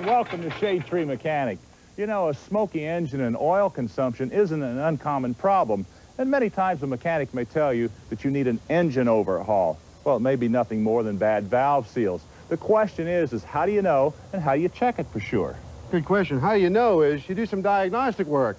And welcome to Shade Tree Mechanic. You know, a smoky engine and oil consumption isn't an uncommon problem, and many times a mechanic may tell you that you need an engine overhaul. Well, it may be nothing more than bad valve seals. The question is, is how do you know and how do you check it for sure? Good question. How do you know is you do some diagnostic work.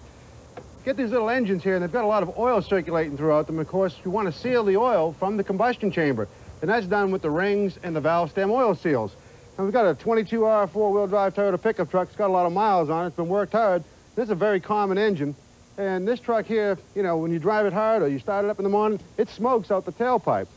Get these little engines here, and they've got a lot of oil circulating throughout them. Of course, you want to seal the oil from the combustion chamber, and that's done with the rings and the valve stem oil seals. And we've got a 22R four-wheel drive Toyota pickup truck. It's got a lot of miles on it. It's been worked hard. This is a very common engine. And this truck here, you know, when you drive it hard or you start it up in the morning, it smokes out the tailpipe.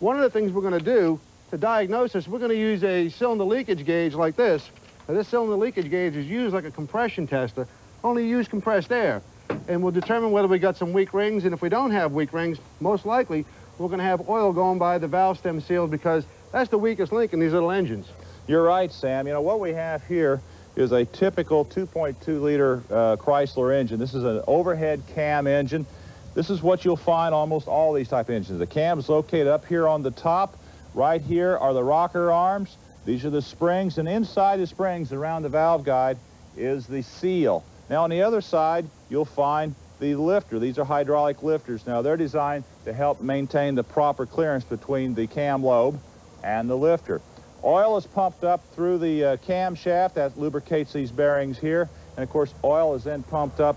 One of the things we're going to do to diagnose this, we're going to use a cylinder leakage gauge like this. Now, this cylinder leakage gauge is used like a compression tester, only use compressed air. And we'll determine whether we got some weak rings. And if we don't have weak rings, most likely we're going to have oil going by the valve stem seals because that's the weakest link in these little engines. You're right, Sam. You know, what we have here is a typical 2.2 liter uh, Chrysler engine. This is an overhead cam engine. This is what you'll find almost all these type of engines. The cam is located up here on the top. Right here are the rocker arms. These are the springs, and inside the springs around the valve guide is the seal. Now on the other side, you'll find the lifter. These are hydraulic lifters. Now they're designed to help maintain the proper clearance between the cam lobe and the lifter. Oil is pumped up through the uh, camshaft. That lubricates these bearings here. And of course, oil is then pumped up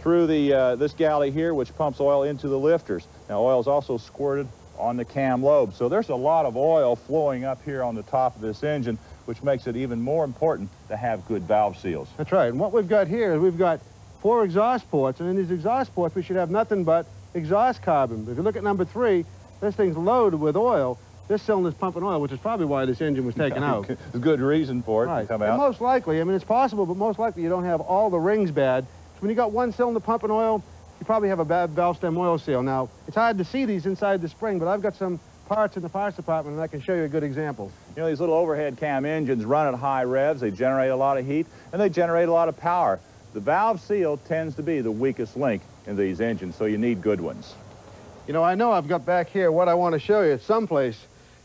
through the uh, this galley here, which pumps oil into the lifters. Now, oil is also squirted on the cam lobe. So there's a lot of oil flowing up here on the top of this engine, which makes it even more important to have good valve seals. That's right. And what we've got here is we've got four exhaust ports, and in these exhaust ports, we should have nothing but exhaust carbon. If you look at number three, this thing's loaded with oil, this cylinder's pumping oil, which is probably why this engine was taken out. There's a good reason for it right. to come and out. most likely, I mean, it's possible, but most likely you don't have all the rings bad. So when you got one cylinder pumping oil, you probably have a bad valve stem oil seal. Now, it's hard to see these inside the spring, but I've got some parts in the parts department, and I can show you a good example. You know, these little overhead cam engines run at high revs. They generate a lot of heat, and they generate a lot of power. The valve seal tends to be the weakest link in these engines, so you need good ones. You know, I know I've got back here what I want to show you someplace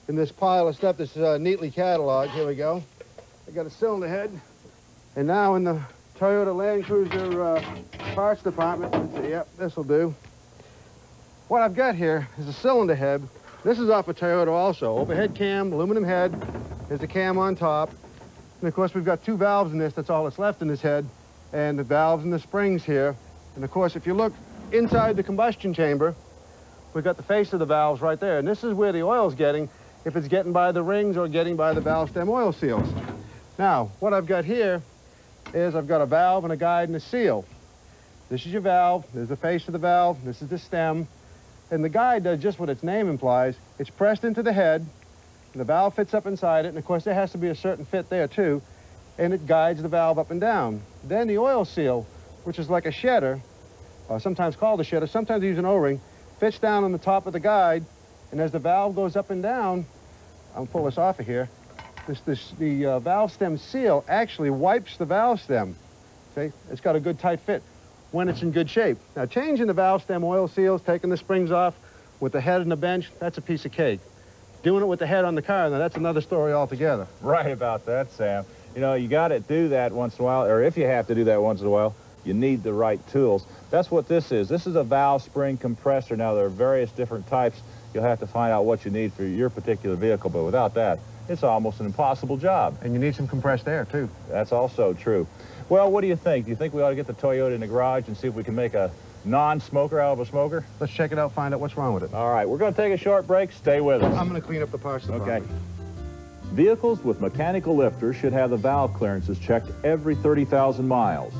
in this pile of stuff that's uh, neatly cataloged. Here we go. I got a cylinder head. And now in the Toyota Land Cruiser uh, parts department, see, yep, this'll do. What I've got here is a cylinder head. This is off a Toyota also. Overhead cam, aluminum head. There's a cam on top. And of course, we've got two valves in this. That's all that's left in this head. And the valves and the springs here. And of course, if you look inside the combustion chamber, we've got the face of the valves right there. And this is where the oil's getting if it's getting by the rings or getting by the valve stem oil seals. Now, what I've got here is I've got a valve and a guide and a seal. This is your valve, there's the face of the valve, this is the stem, and the guide does just what its name implies. It's pressed into the head, the valve fits up inside it, and of course there has to be a certain fit there too, and it guides the valve up and down. Then the oil seal, which is like a shedder, or sometimes called a shedder, sometimes they use an O-ring, fits down on the top of the guide, and as the valve goes up and down, I'll pull this off of here. This, this, the uh, valve stem seal actually wipes the valve stem. See, it's got a good tight fit when it's in good shape. Now, changing the valve stem oil seals, taking the springs off with the head and the bench, that's a piece of cake. Doing it with the head on the car, now that's another story altogether. Right about that, Sam. You know, you got to do that once in a while, or if you have to do that once in a while, you need the right tools. That's what this is. This is a valve spring compressor. Now, there are various different types. You'll have to find out what you need for your particular vehicle, but without that, it's almost an impossible job. And you need some compressed air, too. That's also true. Well, what do you think? Do you think we ought to get the Toyota in the garage and see if we can make a non-smoker out of a smoker? Let's check it out, find out what's wrong with it. All right, we're going to take a short break. Stay with us. I'm going to clean up the parts Okay. Vehicles with mechanical lifters should have the valve clearances checked every 30,000 miles.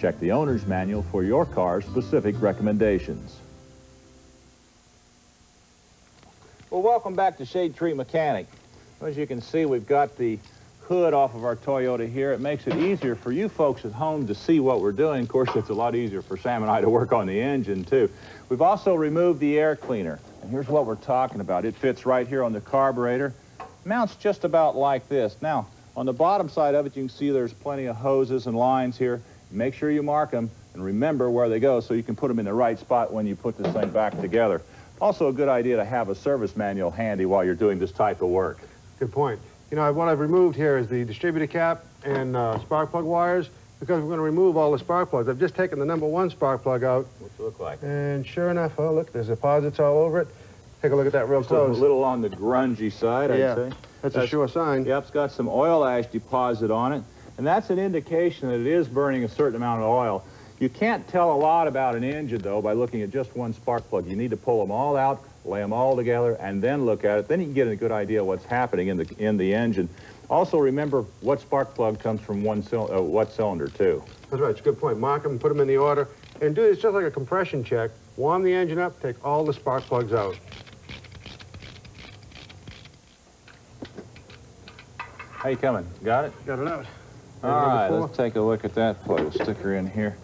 Check the owner's manual for your car's specific recommendations. Well, welcome back to Shade Tree Mechanic. As you can see, we've got the hood off of our Toyota here. It makes it easier for you folks at home to see what we're doing. Of course, it's a lot easier for Sam and I to work on the engine, too. We've also removed the air cleaner. And here's what we're talking about. It fits right here on the carburetor. Mounts just about like this. Now, on the bottom side of it, you can see there's plenty of hoses and lines here. Make sure you mark them and remember where they go so you can put them in the right spot when you put this thing back together. Also a good idea to have a service manual handy while you're doing this type of work. Good point. You know, what I've removed here is the distributor cap and uh, spark plug wires because we're going to remove all the spark plugs. I've just taken the number one spark plug out, What's it look like? and sure enough, oh, look, there's deposits all over it. Take a look at that real Just a little on the grungy side, Yeah. I'd say. That's a sure sign. Yep, it's got some oil ash deposit on it, and that's an indication that it is burning a certain amount of oil. You can't tell a lot about an engine, though, by looking at just one spark plug. You need to pull them all out, lay them all together, and then look at it. Then you can get a good idea of what's happening in the, in the engine. Also, remember what spark plug comes from one uh, what cylinder, too. That's right. It's a good point. Mark them, put them in the order, and do it. It's just like a compression check. Warm the engine up, take all the spark plugs out. How you coming? Got it? Got it out. All Number let's take a look at that plug. Stick her in here.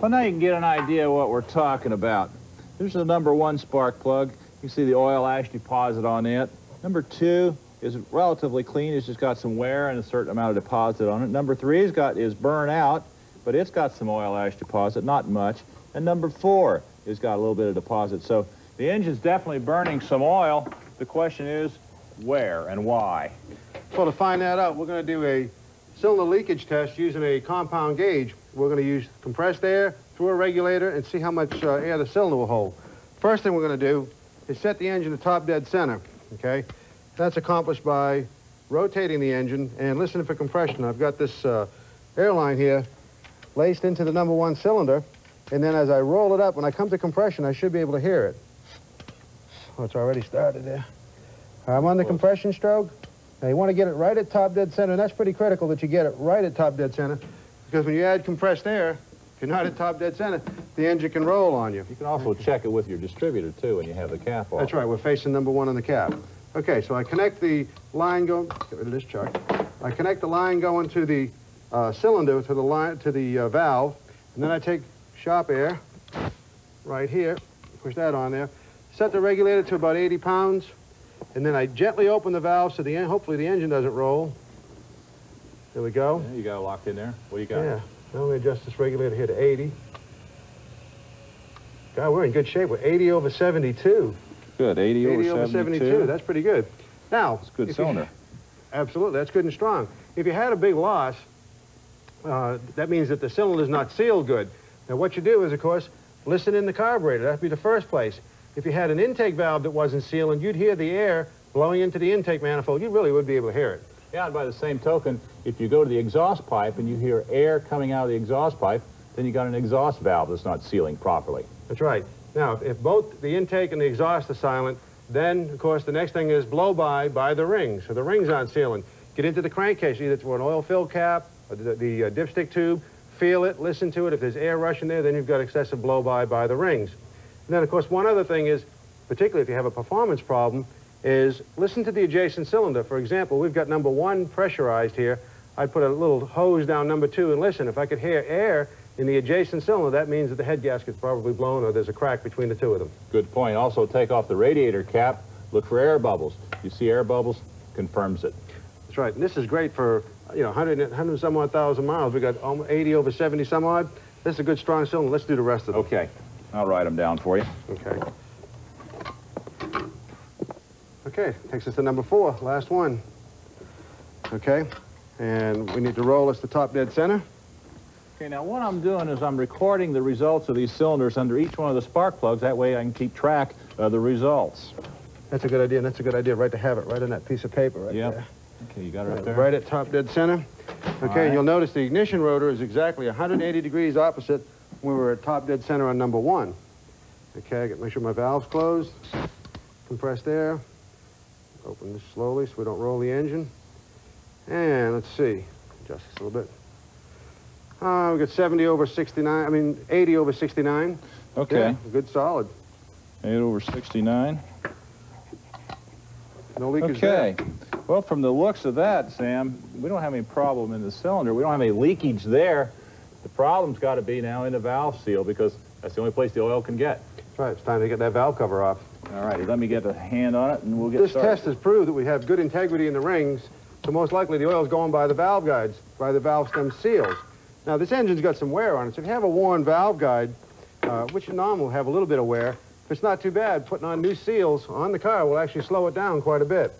Well, now you can get an idea what we're talking about. Here's the number one spark plug. You can see the oil ash deposit on it. Number two is relatively clean. It's just got some wear and a certain amount of deposit on it. Number three has got is burnt out, but it's got some oil ash deposit, not much. And number four has got a little bit of deposit. So the engine's definitely burning some oil. The question is where and why. So to find that out, we're going to do a cylinder leakage test using a compound gauge. We're going to use compressed air through a regulator and see how much uh, air the cylinder will hold. First thing we're going to do is set the engine to top dead center, okay? That's accomplished by rotating the engine and listening for compression. I've got this uh, airline here laced into the number one cylinder, and then as I roll it up, when I come to compression, I should be able to hear it. Oh, it's already started there. I'm on the compression stroke. Now you want to get it right at top dead center, and that's pretty critical that you get it right at top dead center, because when you add compressed air, if you're not at top dead center, the engine can roll on you. You can also check it with your distributor, too, when you have the cap off. That's right, we're facing number one on the cap. Okay, so I connect the line going, get rid of this chart. I connect the line going to the uh, cylinder, to the line, to the uh, valve, and then I take sharp air right here, push that on there, set the regulator to about 80 pounds, and then I gently open the valve so the en- hopefully the engine doesn't roll. There we go. Yeah, you got it locked in there. What do you got? Yeah. Now let me adjust this regulator here to 80. God, we're in good shape. We're 80 over 72. Good, 80, 80 over over 72. 72. That's pretty good. Now, a good if you- cylinder. absolutely, that's good and strong. If you had a big loss, uh, that means that the cylinder's not sealed good. Now, what you do is, of course, listen in the carburetor. That'd be the first place. If you had an intake valve that wasn't sealed, you'd hear the air blowing into the intake manifold. You really would be able to hear it. Yeah, and by the same token, if you go to the exhaust pipe and you hear air coming out of the exhaust pipe, then you got an exhaust valve that's not sealing properly. That's right. Now, if both the intake and the exhaust are silent, then, of course, the next thing is blow-by by the rings. So the rings aren't sealing. Get into the crankcase, either through an oil-filled cap or the, the uh, dipstick tube, feel it, listen to it. If there's air rushing there, then you've got excessive blow-by by the rings. And then, of course, one other thing is, particularly if you have a performance problem, is listen to the adjacent cylinder. For example, we've got number one pressurized here. I'd put a little hose down number two and listen. If I could hear air in the adjacent cylinder, that means that the head gasket's probably blown or there's a crack between the two of them. Good point. Also, take off the radiator cap, look for air bubbles. You see air bubbles, confirms it. That's right. And this is great for, you know, 100, 100 some odd thousand miles. We've got 80 over 70 some odd. This is a good strong cylinder. Let's do the rest of them. Okay, I'll write them down for you. Okay. Okay, takes us to number four, last one. Okay, and we need to roll us to top dead center. Okay, now what I'm doing is I'm recording the results of these cylinders under each one of the spark plugs. That way I can keep track of the results. That's a good idea, and that's a good idea, right to have it right on that piece of paper right Yep. there. Okay, you got it right there? Right at top dead center. Okay, right. and you'll notice the ignition rotor is exactly 180 degrees opposite when we were at top dead center on number one. Okay, I got to make sure my valve's closed. Compressed air. Open this slowly so we don't roll the engine. And let's see, adjust this a little bit. Uh, we got 70 over 69, I mean 80 over 69. Okay, Yeah, good solid. 8 over 69. No leakage there. Okay. Well, from the looks of that, Sam, we don't have any problem in the cylinder. We don't have any leakage there. The problem's got to be now in the valve seal because that's the only place the oil can get. That's right, it's time to get that valve cover off. All righty, let me get a hand on it and we'll get This started. test has proved that we have good integrity in the rings, so most likely the oil's going by the valve guides, by the valve stem seals. Now, this engine's got some wear on it, so if you have a worn valve guide, uh, which in normal will have a little bit of wear, if it's not too bad, putting on new seals on the car will actually slow it down quite a bit.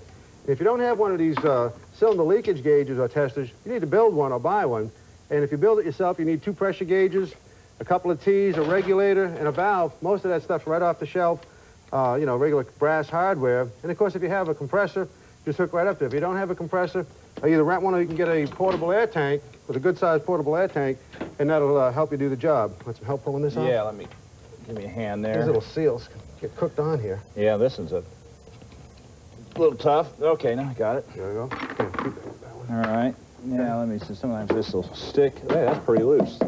If you don't have one of these uh, cylinder leakage gauges or testers, you need to build one or buy one. And if you build it yourself, you need two pressure gauges, a couple of T's, a regulator, and a valve. Most of that stuff's right off the shelf, uh, you know, regular brass hardware. And of course, if you have a compressor, just hook right up there. If you don't have a compressor, either rent one or you can get a portable air tank with a good-sized portable air tank, and that'll uh, help you do the job. Want some help pulling this off? Yeah, let me, give me a hand there. These little seals get cooked on here. Yeah, this one's a little tough. Okay, now I got it. There we go. Keep that way. All right. Yeah, let me see. Sometimes this will stick. Hey, that's pretty loose.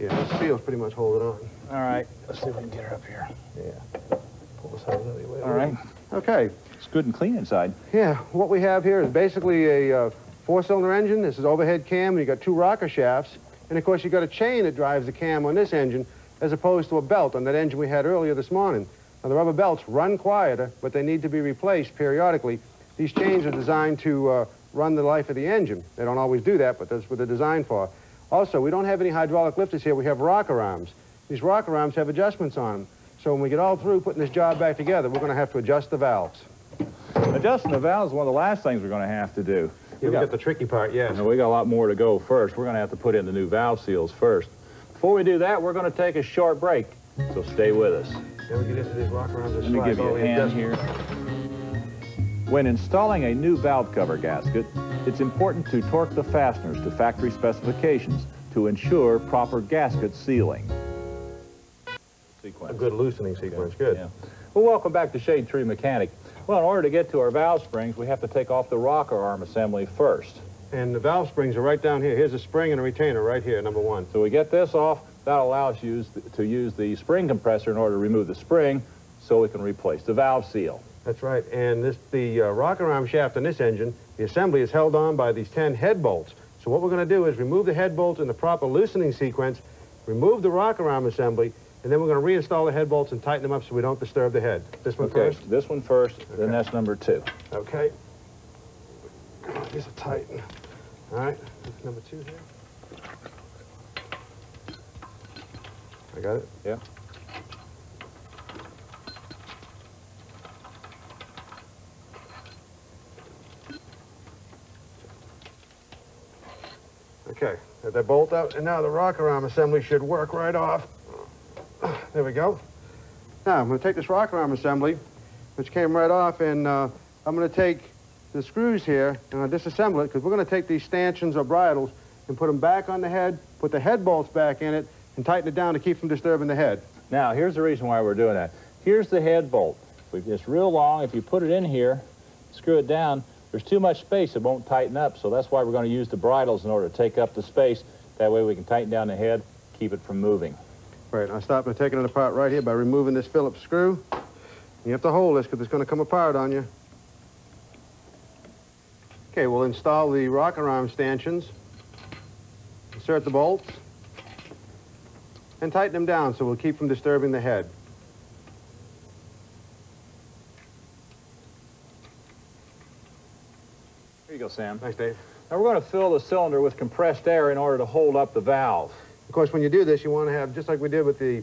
Yeah, the seals pretty much hold it on. All right. Let's see if we can get her up here. Yeah. Pull this out of the way. All right. Okay. It's good and clean inside. Yeah, what we have here is basically a uh, four-cylinder engine. This is overhead cam, and you got two rocker shafts. And of course, you got a chain that drives the cam on this engine, as opposed to a belt on that engine we had earlier this morning. Now, the rubber belts run quieter, but they need to be replaced periodically. These chains are designed to uh, run the life of the engine. They don't always do that, but that's what they're designed for. Also, we don't have any hydraulic lifters here. We have rocker arms. These rocker arms have adjustments on them. So when we get all through putting this job back together, we're going to have to adjust the valves. Adjusting the valves is one of the last things we're going to have to do. Yeah, we got- got the tricky part, yes. And we got a lot more to go first. We're going to have to put in the new valve seals first. Before we do that, we're going to take a short break. So stay with us. Then we get into these rocker arms Let me give you a hand here. When installing a new valve cover gasket, it's important to torque the fasteners to factory specifications to ensure proper gasket sealing. Sequence. A good loosening sequence, good. Yeah. Well, welcome back to Shade Tree Mechanic. Well, in order to get to our valve springs, we have to take off the rocker arm assembly first. And the valve springs are right down here. Here's a spring and a retainer right here, number one. So we get this off, that allows you to use the spring compressor in order to remove the spring so we can replace the valve seal. That's right. And this the uh, rocker arm shaft on this engine, the assembly is held on by these 10 head bolts. So what we're going to do is remove the head bolts in the proper loosening sequence, remove the rocker arm assembly, and then we're going to reinstall the head bolts and tighten them up so we don't disturb the head. This one Okay, first. this one first, then that's number two. Okay. These are tight. All right, number two here. I got it? Yeah. Okay, that bolt out, and now the rocker arm assembly should work right off. There we go. Now, I'm going to take this rocker arm assembly, which came right off, and uh, I'm going to take the screws here, and I'll disassemble it, because we're going to take these stanchions or bridles and put them back on the head, put the head bolts back in it, and tighten it down to keep from disturbing the head. Now, here's the reason why we're doing that. Here's the head bolt. It's real long, if you put it in here, screw it down, there's too much space, it won't tighten up, so that's why we're going to use the bridles in order to take up the space. That way we can tighten down the head, keep it from moving. Right, I stopped by taking it apart right here by removing this Phillips screw. You have to hold this because it's going to come apart on you. Okay, we'll install the rocker arm stanchions, insert the bolts, and tighten them down so we'll keep from disturbing the head. Here you go, Sam. Thanks, Dave. Now we're going to fill the cylinder with compressed air in order to hold up the valve. Of course, when you do this, you want to have, just like we did with the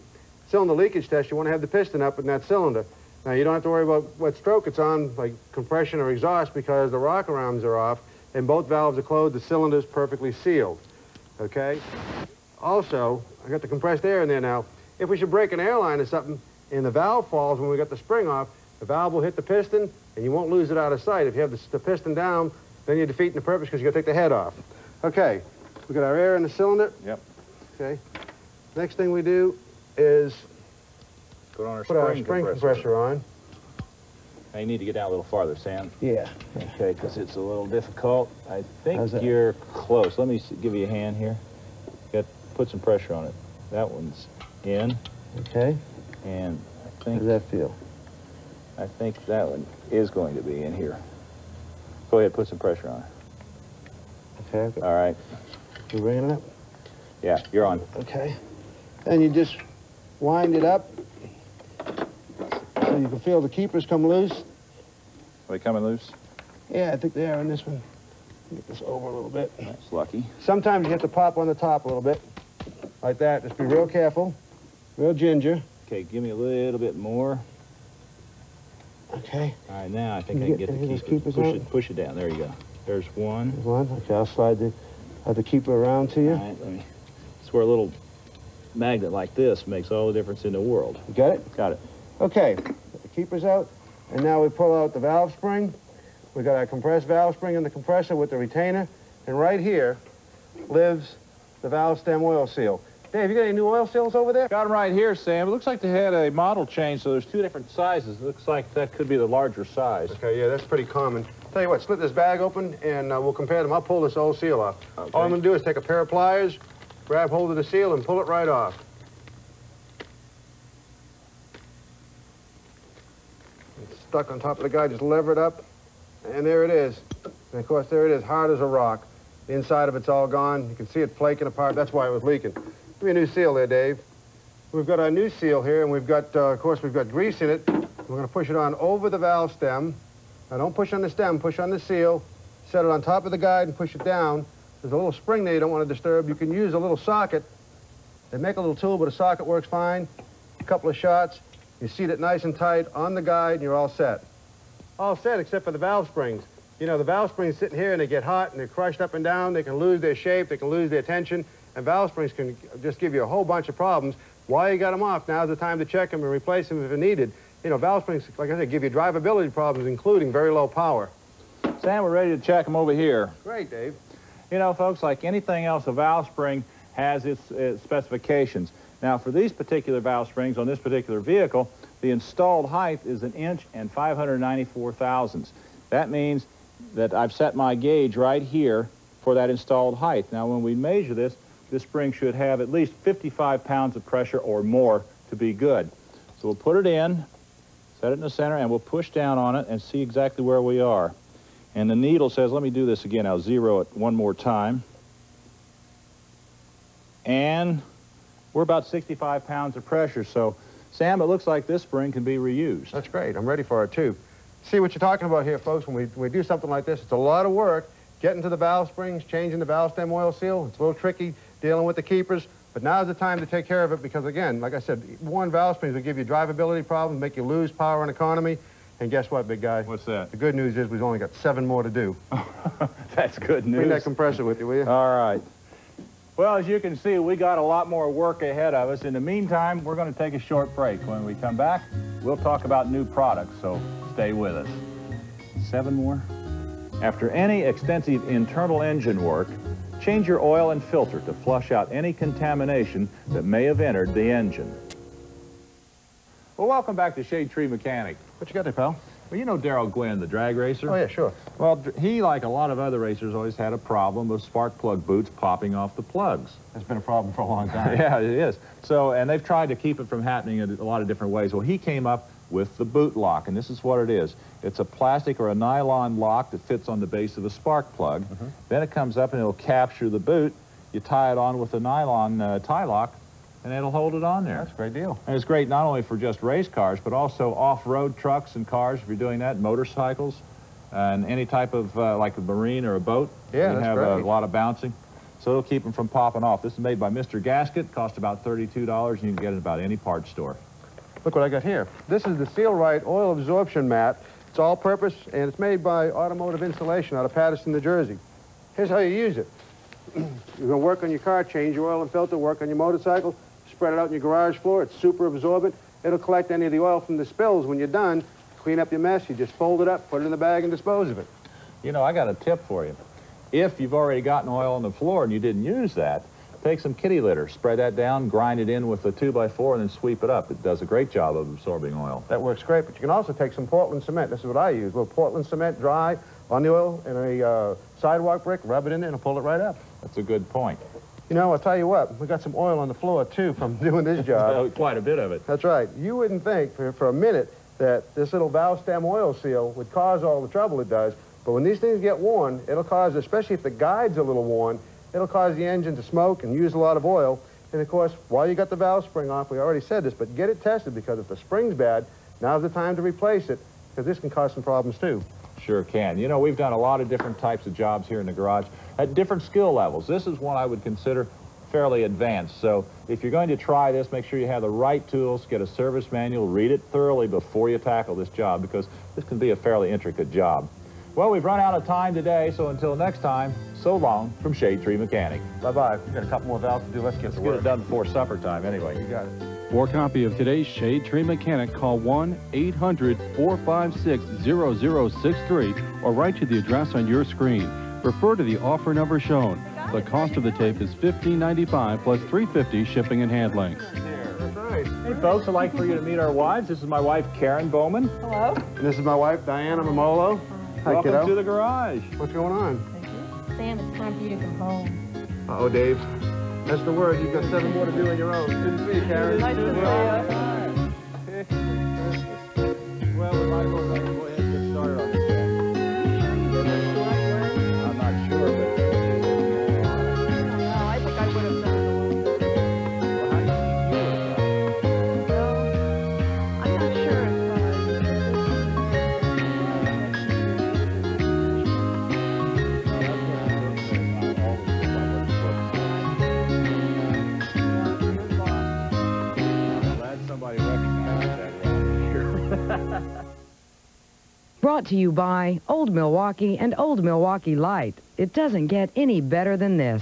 cylinder leakage test, you want to have the piston up in that cylinder. Now, you don't have to worry about what stroke it's on, like compression or exhaust, because the rocker arms are off, and both valves are closed, the cylinder's perfectly sealed, okay? Also, I got the compressed air in there now. If we should break an airline or something, and the valve falls when we got the spring off, the valve will hit the piston, and you won't lose it out of sight. If you have the, the piston down, then you're defeating the purpose because you got to take the head off. Okay, we got our air in the cylinder. Yep. Okay. Next thing we do is Put on our put our spring compressor on. Now you need to get down a little farther, Sam. Yeah. Okay, because it's a little difficult. I think you're close. Let me give you a hand here. Get, put some pressure on it. That one's in, Okay. and I How think does that feel? I think that one is going to be in here. Go ahead, put some pressure on it. Okay. All right. You bringing it up? Yeah, you're on. Okay. And you just wind it up so you can feel the keepers come loose. Are they coming loose? Yeah, I think they are on this one. Get this over a little bit. That's lucky. Sometimes you have to pop on the top a little bit, like that. Just be real careful, real ginger. Okay, give me a little bit more. Okay. All right, now I think You I can get get the any of those keeper. keepers Push out? it, push it down. There you go. There's one. There's one. Okay, I'll slide the, uh, the keeper around to you. right, let me. It's where a little magnet like this makes all the difference in the world. You got it? Got it. Okay, the keepers out, and now we pull out the valve spring. We got our compressed valve spring in the compressor with the retainer, and right here lives the valve stem oil seal. Dave, you got any new oil seals over there? Got them right here, Sam. It looks like they had a model change, so there's two different sizes. It looks like that could be the larger size. Okay, yeah, that's pretty common. Tell you what, split this bag open, and uh, we'll compare them. I'll pull this old seal off. Okay. All I'm gonna do is take a pair of pliers, grab hold of the seal, and pull it right off. It's stuck on top of the guy, just lever it up, and there it is. And of course, there it is, hard as a rock. The inside of it's all gone. You can see it flaking apart. That's why it was leaking. Give me a new seal there, Dave. We've got our new seal here, and we've got, uh, of course, we've got grease in it. We're gonna push it on over the valve stem. Now, don't push on the stem, push on the seal. Set it on top of the guide and push it down. There's a little spring there you don't want to disturb. You can use a little socket. They make a little tool, but a socket works fine. A couple of shots. You seat it nice and tight on the guide, and you're all set. All set, except for the valve springs. You know, the valve springs sitting here, and they get hot, and they're crushed up and down. They can lose their shape. They can lose their tension. And valve springs can just give you a whole bunch of problems. Why you got them off? Now's the time to check them and replace them if needed. You know, valve springs, like I said, give you drivability problems, including very low power. Sam, we're ready to check them over here. Great, Dave. You know, folks, like anything else, a valve spring has its, its specifications. Now, for these particular valve springs on this particular vehicle, the installed height is an inch and 594 thousandths. That means that I've set my gauge right here for that installed height. Now, when we measure this, this spring should have at least 55 pounds of pressure or more to be good. So we'll put it in, set it in the center, and we'll push down on it and see exactly where we are. And the needle says, let me do this again. I'll zero it one more time. And we're about 65 pounds of pressure. So, Sam, it looks like this spring can be reused. That's great. I'm ready for it, too. See what you're talking about here, folks. When we, we do something like this, it's a lot of work. Getting to the valve springs, changing the valve stem oil seal. It's a little tricky dealing with the keepers. But now's the time to take care of it because, again, like I said, worn valve springs will give you drivability problems, make you lose power and economy. And guess what, big guy? What's that? The good news is we've only got seven more to do. That's good news. Bring that compressor with you, will you? All right. Well, as you can see, we got a lot more work ahead of us. In the meantime, we're going to take a short break. When we come back, we'll talk about new products, so stay with us. Seven more? After any extensive internal engine work, change your oil and filter to flush out any contamination that may have entered the engine. Well, welcome back to Shade Tree Mechanic. What you got there, pal? Well, you know Darrell Gwynn, the drag racer? Oh, yeah, sure. Well, he, like a lot of other racers, always had a problem with spark plug boots popping off the plugs. That's been a problem for a long time. yeah, it is. So, and they've tried to keep it from happening in a lot of different ways. Well, he came up with the boot lock, and this is what it is. It's a plastic or a nylon lock that fits on the base of a spark plug. Then it comes up and it'll capture the boot. You tie it on with a nylon uh, tie lock, and it'll hold it on there. That's a great deal. And it's great not only for just race cars, but also off-road trucks and cars, if you're doing that, motorcycles, and any type of, uh, like a marine or a boat. Yeah, You that's have great. a lot of bouncing. So it'll keep them from popping off. This is made by Mr. Gasket, cost about $32, and you can get it at about any parts store. Look what I got here. This is the Seal Right oil absorption mat. It's all-purpose, and it's made by Automotive Insulation out of Paterson, New Jersey. Here's how you use it. You're going to work on your car, change your oil and filter, work on your motorcycle, spread it out in your garage floor. It's super absorbent. It'll collect any of the oil from the spills. When you're done, clean up your mess. You just fold it up, put it in the bag, and dispose of it. You know, I got a tip for you. If you've already gotten oil on the floor and you didn't use that, take some kitty litter, spread that down, grind it in with a 2x4, and then sweep it up. It does a great job of absorbing oil. That works great, but you can also take some Portland cement. This is what I use. A little Portland cement, dry, on the oil, in a uh, sidewalk brick, rub it in there, and pull it right up. That's a good point. You know, I'll tell you what, we got some oil on the floor, too, from doing this job. Uh, quite a bit of it. That's right. You wouldn't think for, for a minute that this little valve stem oil seal would cause all the trouble it does, but when these things get worn, it'll cause, especially if the guide's a little worn, it'll cause the engine to smoke and use a lot of oil. And of course, while you got the valve spring off, we already said this, but get it tested because if the spring's bad, now's the time to replace it because this can cause some problems too. Sure can. You know, we've done a lot of different types of jobs here in the garage at different skill levels. This is one I would consider fairly advanced. So if you're going to try this, make sure you have the right tools, get a service manual, read it thoroughly before you tackle this job because this can be a fairly intricate job. Well, we've run out of time today, so until next time, so long from Shade Tree Mechanic. Bye-bye. We've got a couple more valves to do. Let's get Let's to get work. it done before supper time anyway. You got it. For a copy of today's Shade Tree Mechanic, call 1-800-456-0063 or write to the address on your screen. Refer to the offer number shown. The cost of the tape is $15.95 plus $3.50 shipping and handling. That's right. Hey, folks, I'd like for you to meet our wives. This is my wife, Karen Bowman. Hello. And this is my wife, Diana Memmolo. Hi, Welcome kiddo. to the garage. What's going on? Thank you. Sam, it's time for you to go home. Uh-oh, Dave. That's the word. You've got seven more to do on your own. Good to see you, Karen. Nice to see Well, Brought to you by Old Milwaukee and Old Milwaukee Light. It doesn't get any better than this.